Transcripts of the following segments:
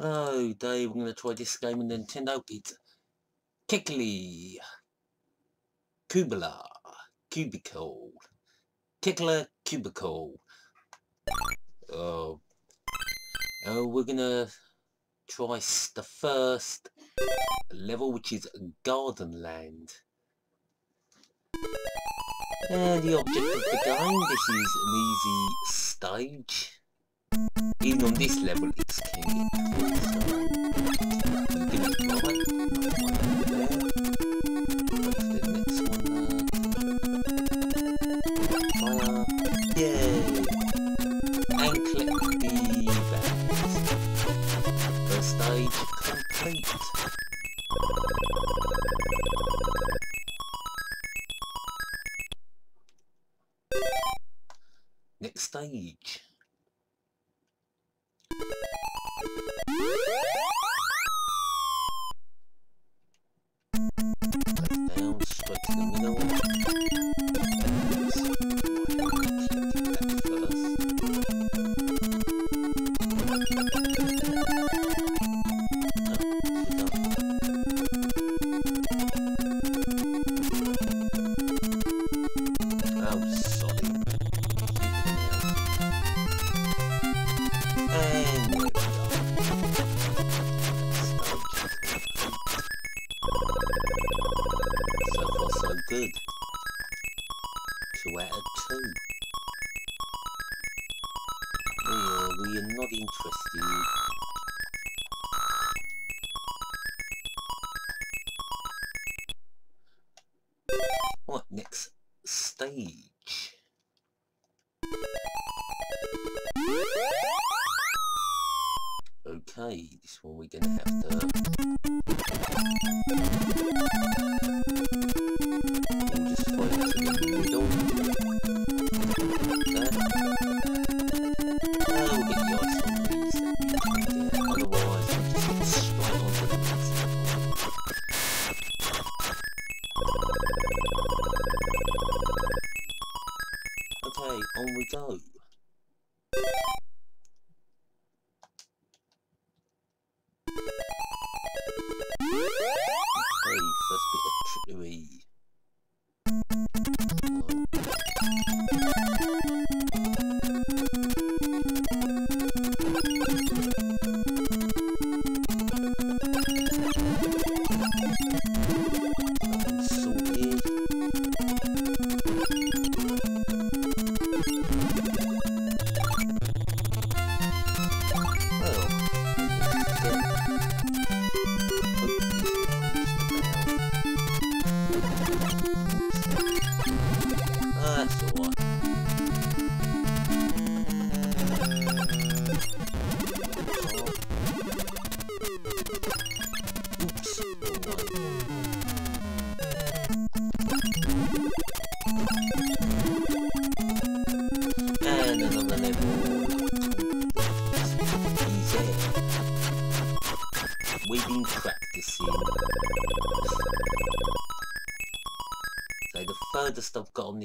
Hello, Dave. we're going to try this game on Nintendo. It's Kekli Kubula Cubicle Kickle Cubicle. Oh, uh, we're going to try the first level, which is Garden Land. And the object of the game, this is an easy stage. Even on this level, it's can Next stage. Good. Two out of two. Oh, we are not interested. Go.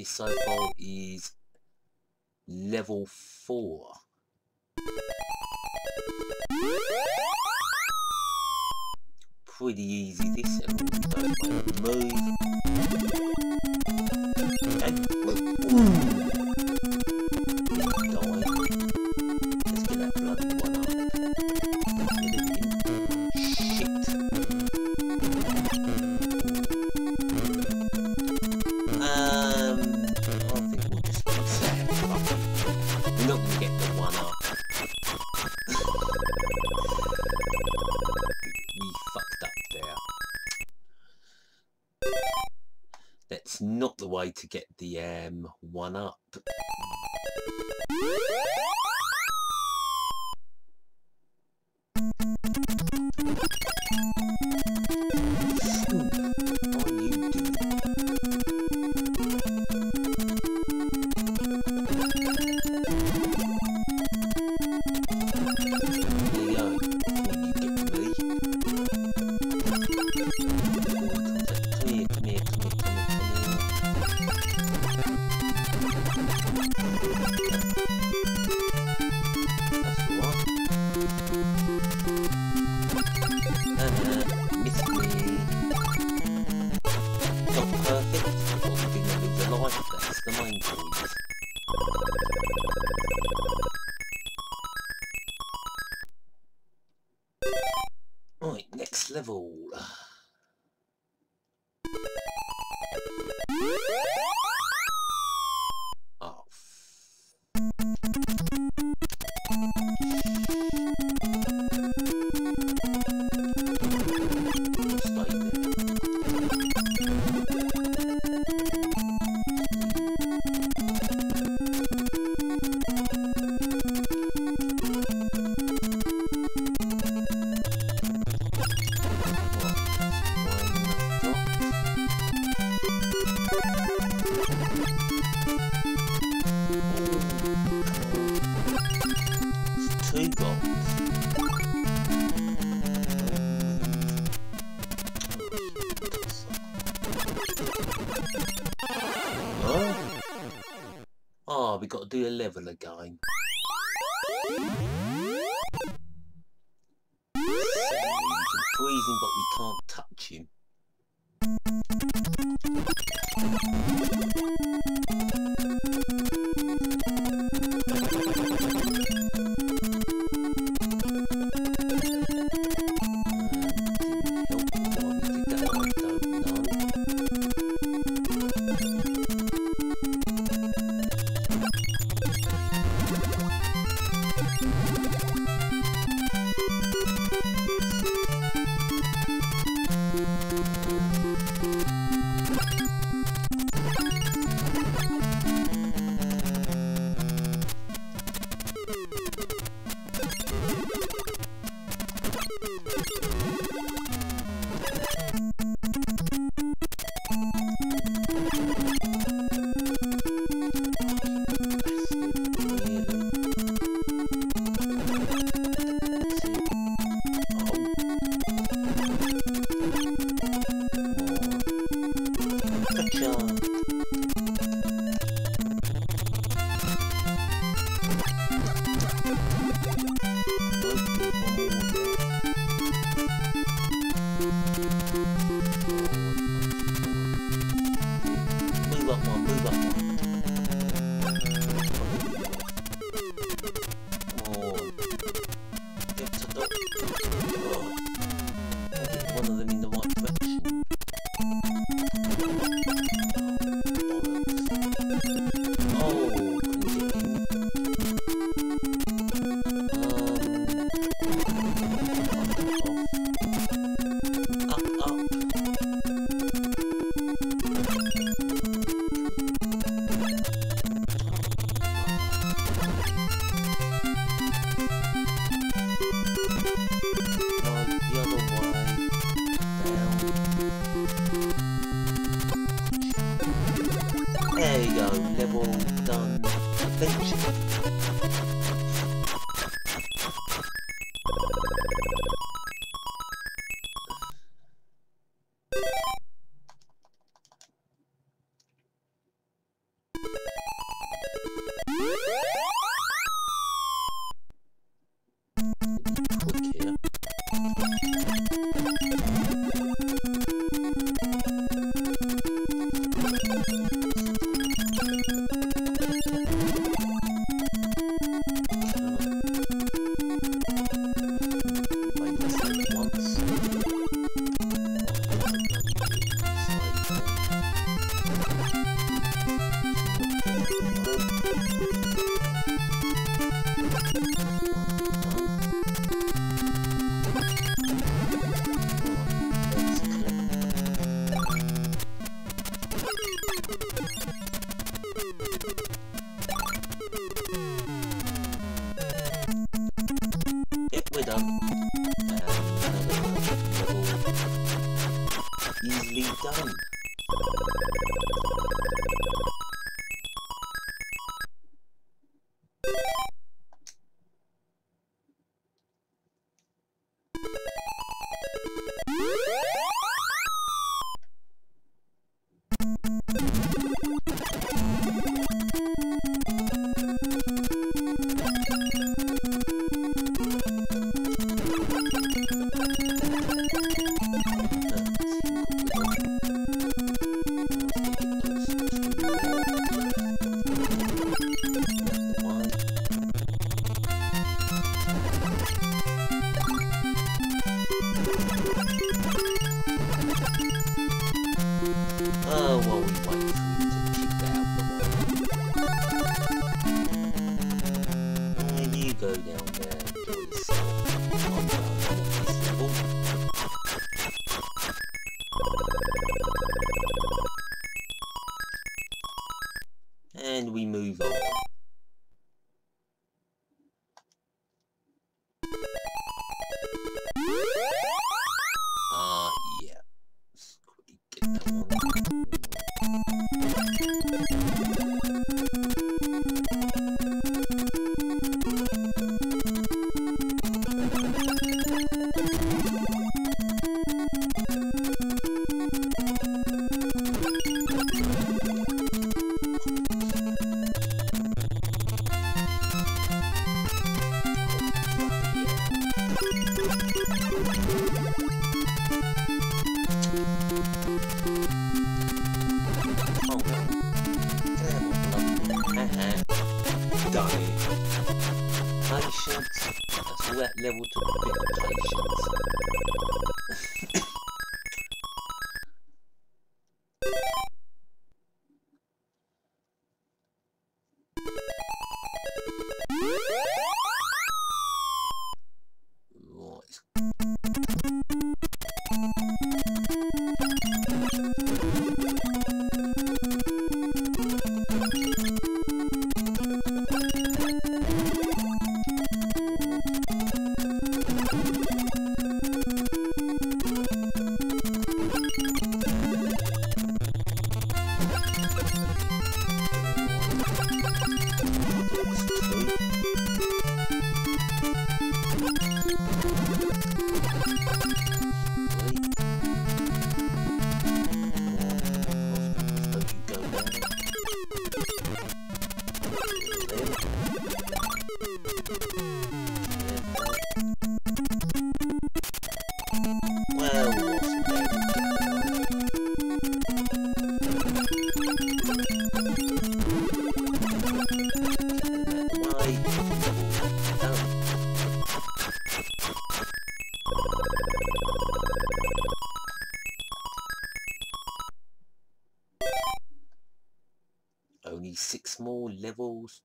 So far is level 4. Pretty easy this don't move. And, Oh, we got to do a level again. squeeze but we can't touch him.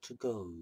To go.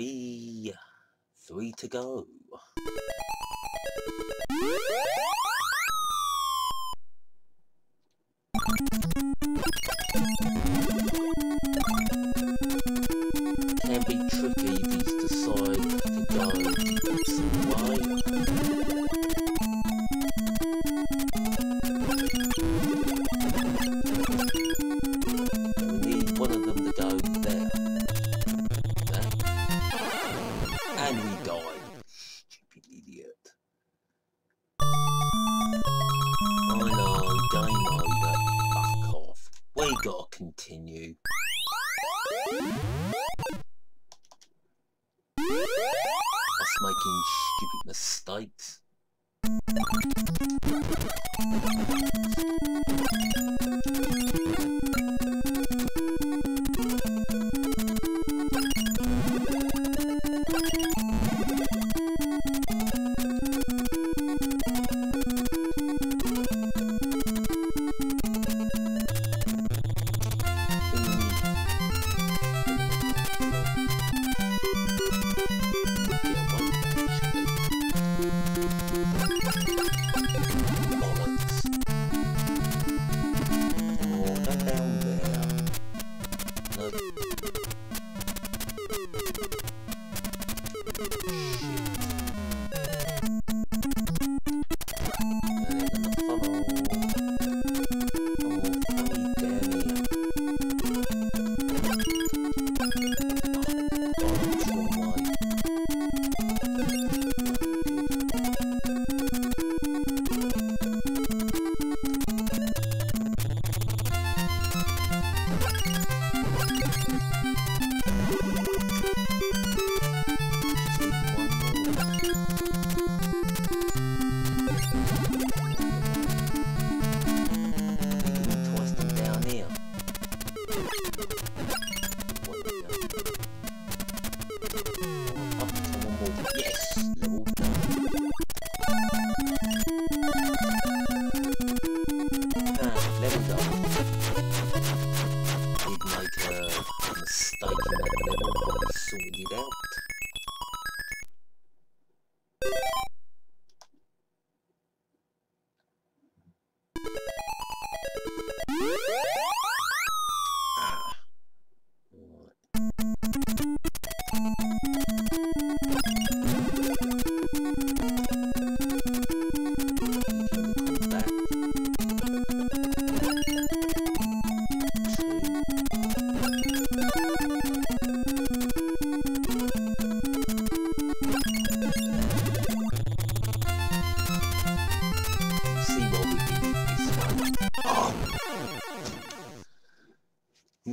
three. Three to go. us making stupid mistakes.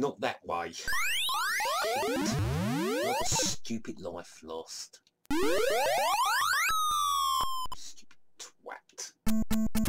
not that way. What a stupid life lost. Stupid twat.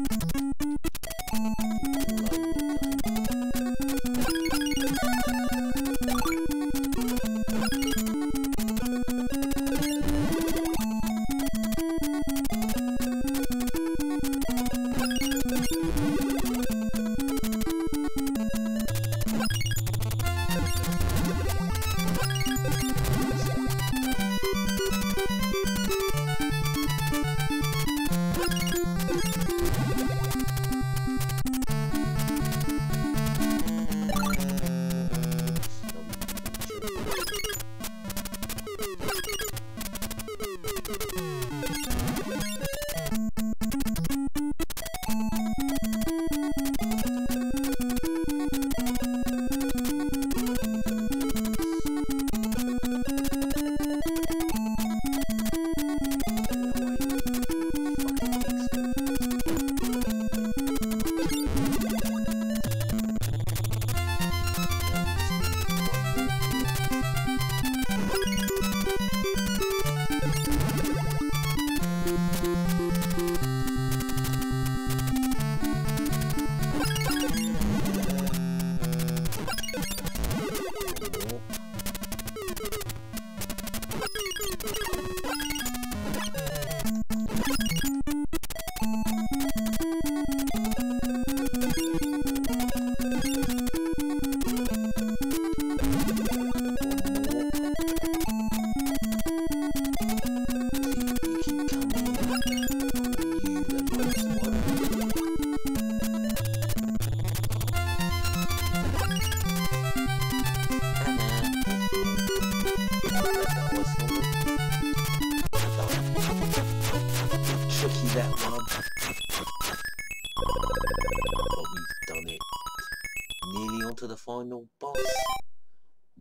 Onto the final boss.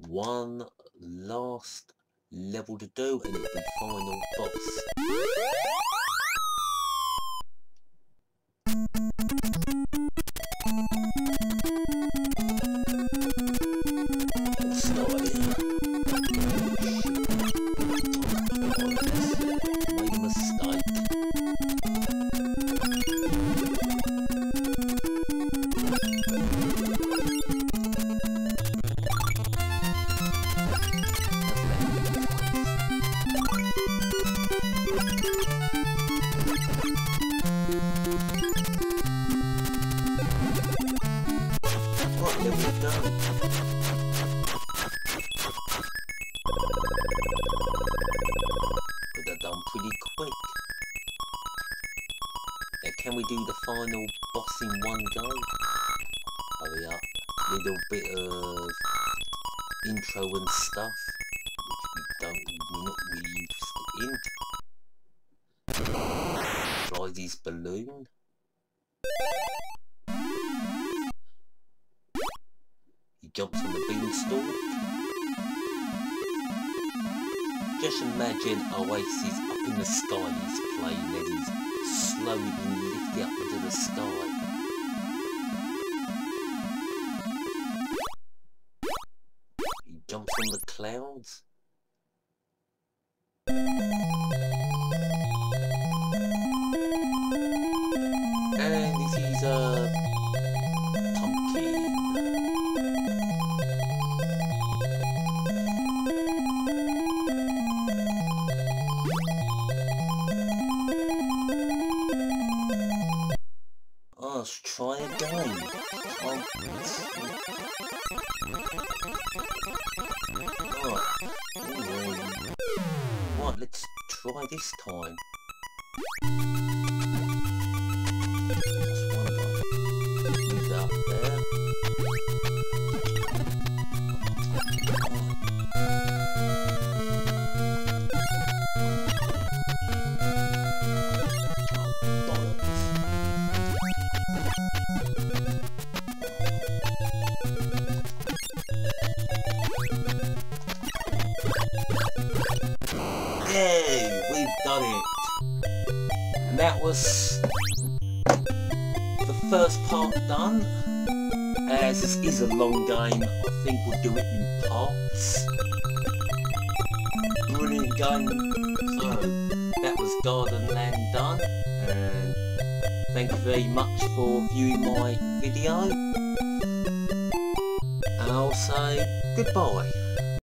One last level to do and it'll be final boss. Do the final boss in one go? Hurry up. Little bit of intro and stuff, we don't, we're. Fly this balloon. Jumps on the beanstalk. Just imagine Oasis up in the sky he's playing as he's slowly being lifted up into the sky. He jumps on the clouds. Time. Is a long game, I think we'll do it in parts. Brilliant game. So, that was Garden Land done. And thank you very much for viewing my video. And I'll say goodbye.